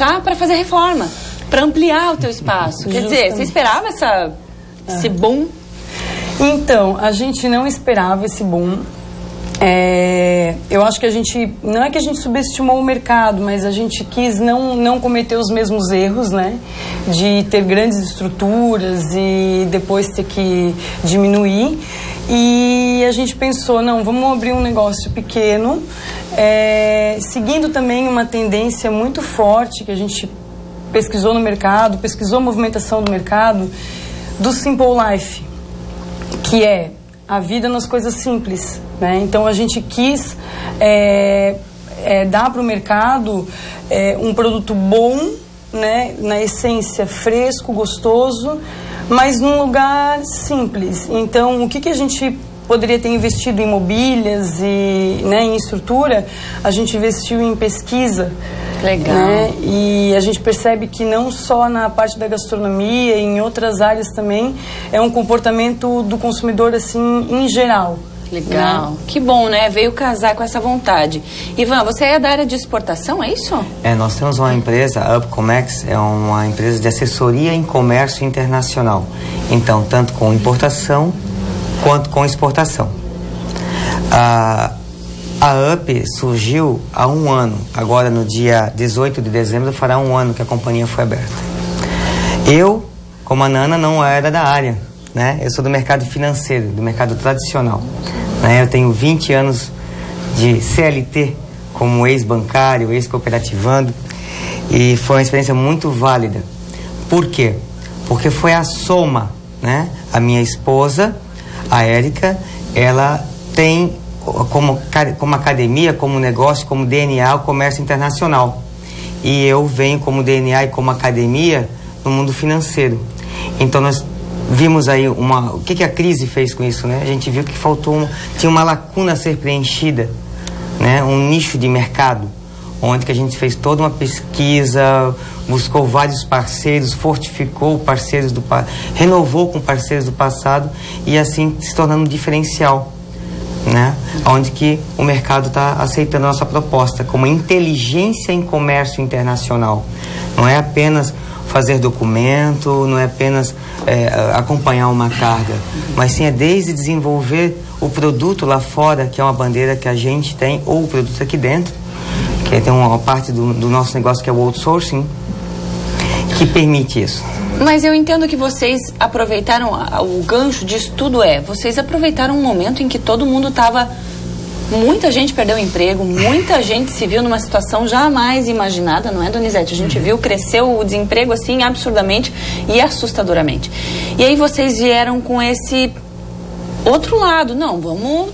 fechar para fazer reforma, para ampliar o teu espaço. Quer dizer, você esperava essa, esse boom? Então, a gente não esperava esse boom. É, eu acho que a gente não é que a gente subestimou o mercado, mas a gente quis não não cometer os mesmos erros, né? De ter grandes estruturas e depois ter que diminuir. E a gente pensou, não, vamos abrir um negócio pequeno, é, seguindo também uma tendência muito forte que a gente pesquisou no mercado, pesquisou a movimentação do mercado do Simple Life, que é a vida nas coisas simples. Né? Então a gente quis é, é, dar para o mercado é, um produto bom, né? na essência fresco, gostoso, mas num lugar simples. Então o que, que a gente poderia ter investido em mobílias e né, em estrutura, a gente investiu em pesquisa. Legal. Né? E a gente percebe que não só na parte da gastronomia, em outras áreas também, é um comportamento do consumidor assim em geral. Legal. Né? Que bom, né? Veio casar com essa vontade. Ivan, você é da área de exportação, é isso? É, nós temos uma empresa, a Upcomex, é uma empresa de assessoria em comércio internacional. Então, tanto com importação quanto com exportação. A, a UP surgiu há um ano, agora no dia 18 de dezembro fará um ano que a companhia foi aberta. Eu, como a Nana, não era da área, né? Eu sou do mercado financeiro, do mercado tradicional. Né? Eu tenho 20 anos de CLT como ex-bancário, ex-cooperativando e foi uma experiência muito válida. Por quê? Porque foi a soma, né? A minha esposa, a Érica, ela tem como, como academia, como negócio, como DNA, o comércio internacional. E eu venho como DNA e como academia no mundo financeiro. Então nós vimos aí uma. O que, que a crise fez com isso, né? A gente viu que faltou. Um, tinha uma lacuna a ser preenchida, né? Um nicho de mercado, onde que a gente fez toda uma pesquisa, buscou vários parceiros, fortificou parceiros do renovou com parceiros do passado e assim se tornando um diferencial né? Onde que o mercado está aceitando a nossa proposta como inteligência em comércio internacional. Não é apenas fazer documento, não é apenas é, acompanhar uma carga, mas sim é desde desenvolver o produto lá fora, que é uma bandeira que a gente tem, ou o produto aqui dentro, que tem uma parte do, do nosso negócio que é o outsourcing, que permite isso. Mas eu entendo que vocês aproveitaram, o gancho disso tudo é, vocês aproveitaram um momento em que todo mundo estava muita gente perdeu emprego, muita gente se viu numa situação jamais imaginada, não é, Donizete? A gente viu, cresceu o desemprego assim absurdamente e assustadoramente. E aí vocês vieram com esse outro lado, não, vamos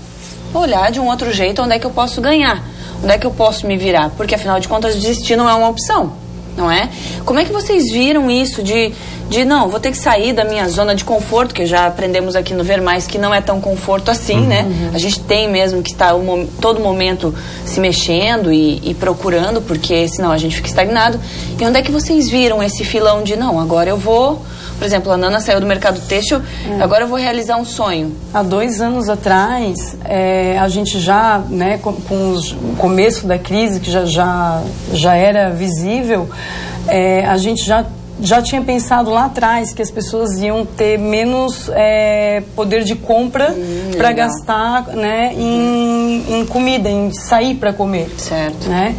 olhar de um outro jeito onde é que eu posso ganhar, onde é que eu posso me virar, porque afinal de contas desistir não é uma opção não é? Como é que vocês viram isso de, de não, vou ter que sair da minha zona de conforto, que já aprendemos aqui no Ver Mais que não é tão conforto assim, uhum. né? Uhum. A gente tem mesmo que estar um, todo momento se mexendo e, e, procurando, porque senão a gente fica estagnado. E onde é que vocês viram esse filão de não, agora eu vou por exemplo, a Nana saiu do mercado têxtil, é. agora eu vou realizar um sonho. Há dois anos atrás, é, a gente já, né, com, com os, o começo da crise, que já, já, já era visível, é, a gente já já tinha pensado lá atrás que as pessoas iam ter menos é, poder de compra hum, para gastar né, em, em, comida, em sair para comer. Certo. Né?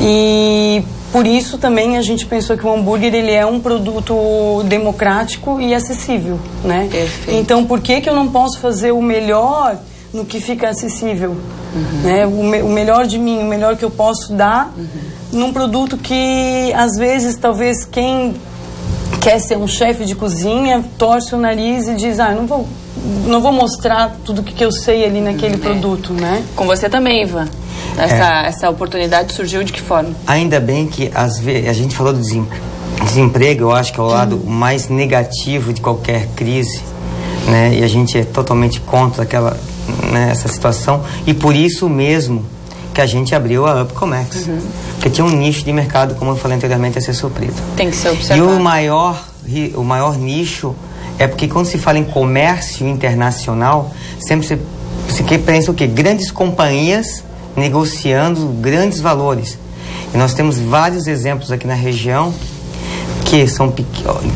E por isso também a gente pensou que o hambúrguer ele é um produto democrático e acessível, né? Perfeito. Então por que que eu não posso fazer o melhor no que fica acessível, uhum. né? O, me, o, melhor de mim, o melhor que eu posso dar uhum. num produto que às vezes talvez quem quer ser um chefe de cozinha torce o nariz e diz ah não vou não vou mostrar tudo que, que eu sei ali naquele uhum. produto, né? Com você também, Ivan. Essa, é. essa oportunidade surgiu de que forma? Ainda bem que às vezes, a gente falou do desemprego, eu acho que é o lado uhum. mais negativo de qualquer crise, né? E a gente é totalmente contra aquela né, essa situação e por isso mesmo que a gente abriu a Upcomex, uhum. porque tinha um nicho de mercado, como eu falei anteriormente, a ser suprido. Tem que ser observado. E o maior o maior nicho é porque quando se fala em comércio internacional, sempre se, se pensa o quê? Grandes companhias negociando grandes valores. E nós temos vários exemplos aqui na região que são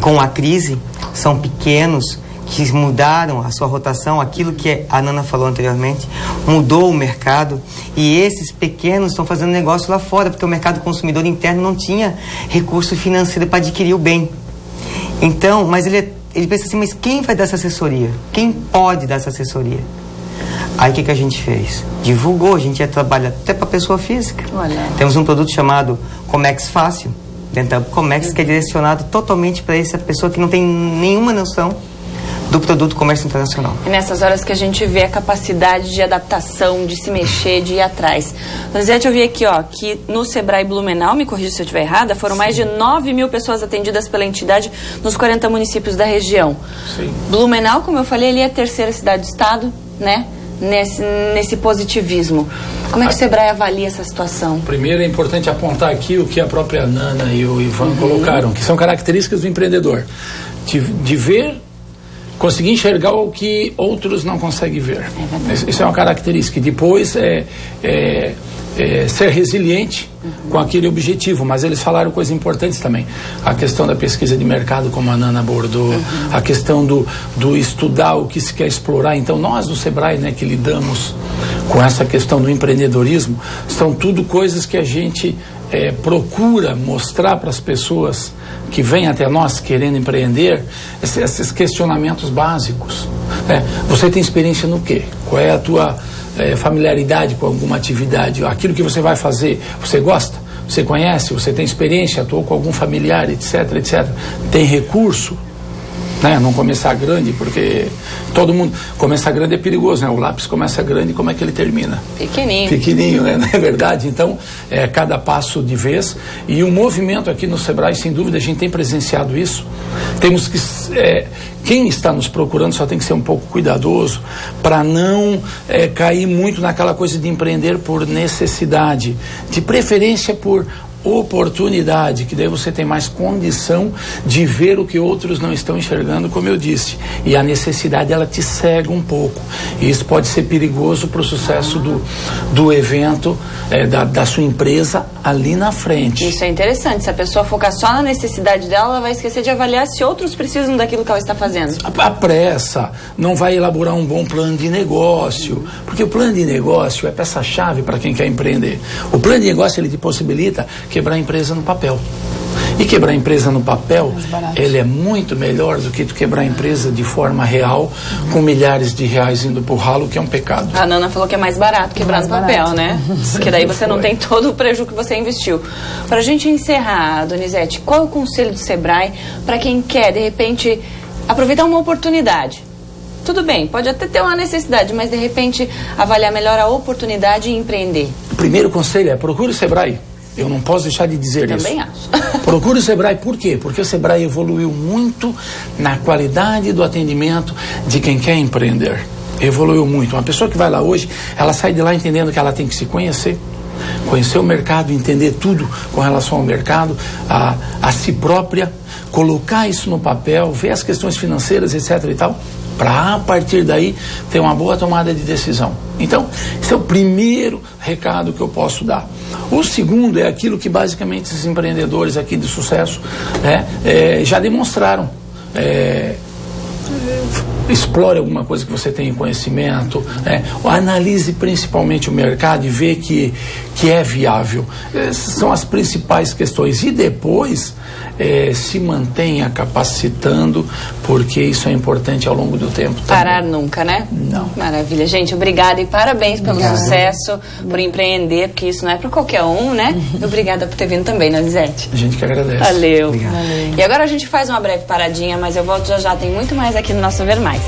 com a crise são pequenos que mudaram a sua rotação, aquilo que a Nana falou anteriormente, mudou o mercado e esses pequenos estão fazendo negócio lá fora, porque o mercado consumidor interno não tinha recurso financeiro para adquirir o bem. Então, mas ele, ele pensa assim, mas quem vai dar essa assessoria? Quem pode dar essa assessoria? Aí o que, que a gente fez? Divulgou, a gente já trabalha até para pessoa física. Olha. Temos um produto chamado Comex Fácil, dentro da Comex, que é direcionado totalmente para essa pessoa que não tem nenhuma noção do produto comércio internacional. É nessas horas que a gente vê a capacidade de adaptação, de se mexer, de ir atrás. Donizete, eu vi aqui ó, que no Sebrae Blumenau, me corrija se eu estiver errada, foram Sim. mais de 9 mil pessoas atendidas pela entidade nos 40 municípios da região. Sim. Blumenau, como eu falei, ele é a terceira cidade do estado, né? Nesse, nesse positivismo. Como é que o Sebrae avalia essa situação? Primeiro é importante apontar aqui o que a própria Nana e o Ivan uhum. colocaram, que são características do empreendedor. De, de ver conseguir enxergar o que outros não conseguem ver. É Isso é uma característica. Depois é, é, é ser resiliente com aquele objetivo. Mas eles falaram coisas importantes também. A questão da pesquisa de mercado, como a Nana abordou, uhum. a questão do, do estudar o que se quer explorar. Então, nós do Sebrae, né, que lidamos com essa questão do empreendedorismo, são tudo coisas que a gente é, procura mostrar para as pessoas que vêm até nós querendo empreender esses questionamentos básicos. Né? Você tem experiência no quê? Qual é a tua é, familiaridade com alguma atividade? Aquilo que você vai fazer, você gosta? Você conhece? Você tem experiência? Atuou com algum familiar, etc, etc? Tem recurso? Né? Não começar grande, porque todo mundo. Começar grande é perigoso, né? O lápis começa grande, como é que ele termina? Pequenininho. Pequenininho, né? Não é verdade? Então, é cada passo de vez. E o movimento aqui no Sebrae, sem dúvida, a gente tem presenciado isso. Temos que. É, quem está nos procurando só tem que ser um pouco cuidadoso para não é, cair muito naquela coisa de empreender por necessidade, de preferência por oportunidade, que daí você tem mais condição de ver o que outros não estão enxergando, como eu disse. E a necessidade ela te cega um pouco. E isso pode ser perigoso para o sucesso do, do evento, é, da, da sua empresa ali na frente. Isso é interessante. Se a pessoa focar só na necessidade dela, ela vai esquecer de avaliar se outros precisam daquilo que ela está fazendo. A, a pressa não vai elaborar um bom plano de negócio, porque o plano de negócio é peça-chave para quem quer empreender. O plano de negócio ele te possibilita quebrar a empresa no papel. E quebrar a empresa no papel, ele é muito melhor do que tu quebrar a empresa de forma real, uhum. com milhares de reais indo pro ralo, que é um pecado. A Nana falou que é mais barato quebrar mais no papel, barato. né? Porque daí você não tem todo o prejuízo que você investiu. Para a gente encerrar, Donizete, qual é o conselho do Sebrae para quem quer, de repente, aproveitar uma oportunidade? Tudo bem, pode até ter uma necessidade, mas de repente avaliar melhor a oportunidade e empreender. O primeiro conselho é procure o Sebrae. Eu não posso deixar de dizer Eu isso. Também acho. Procure o Sebrae, por quê? Porque o Sebrae evoluiu muito na qualidade do atendimento de quem quer empreender. Evoluiu muito. Uma pessoa que vai lá hoje, ela sai de lá entendendo que ela tem que se conhecer, conhecer o mercado, entender tudo com relação ao mercado, a, a si própria, colocar isso no papel, ver as questões financeiras, etc. e tal, para a partir daí ter uma boa tomada de decisão. Então, esse é o primeiro recado que eu posso dar. O segundo é aquilo que basicamente esses empreendedores aqui de sucesso né, é, já demonstraram. É, explore alguma coisa que você tenha conhecimento, né? analise principalmente o mercado e vê que, que é viável. Essas são as principais questões. E depois é, se mantenha capacitando, porque isso é importante ao longo do tempo. Também. Parar nunca, né? Não. Maravilha. Gente, obrigada e parabéns pelo Obrigado. sucesso, por empreender, porque isso não é para qualquer um, né? Obrigada por ter vindo também, Nanizete. A gente que agradece. Valeu. Valeu. E agora a gente faz uma breve paradinha, mas eu volto já já. Tem muito mais aqui no nosso Ver Mais.